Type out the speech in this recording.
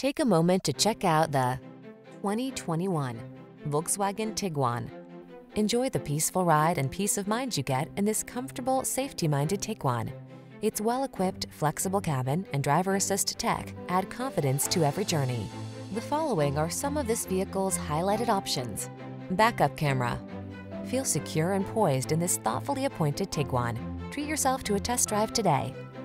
Take a moment to check out the 2021 Volkswagen Tiguan. Enjoy the peaceful ride and peace of mind you get in this comfortable, safety-minded Tiguan. Its well-equipped, flexible cabin and driver assist tech add confidence to every journey. The following are some of this vehicle's highlighted options. Backup camera. Feel secure and poised in this thoughtfully appointed Tiguan. Treat yourself to a test drive today.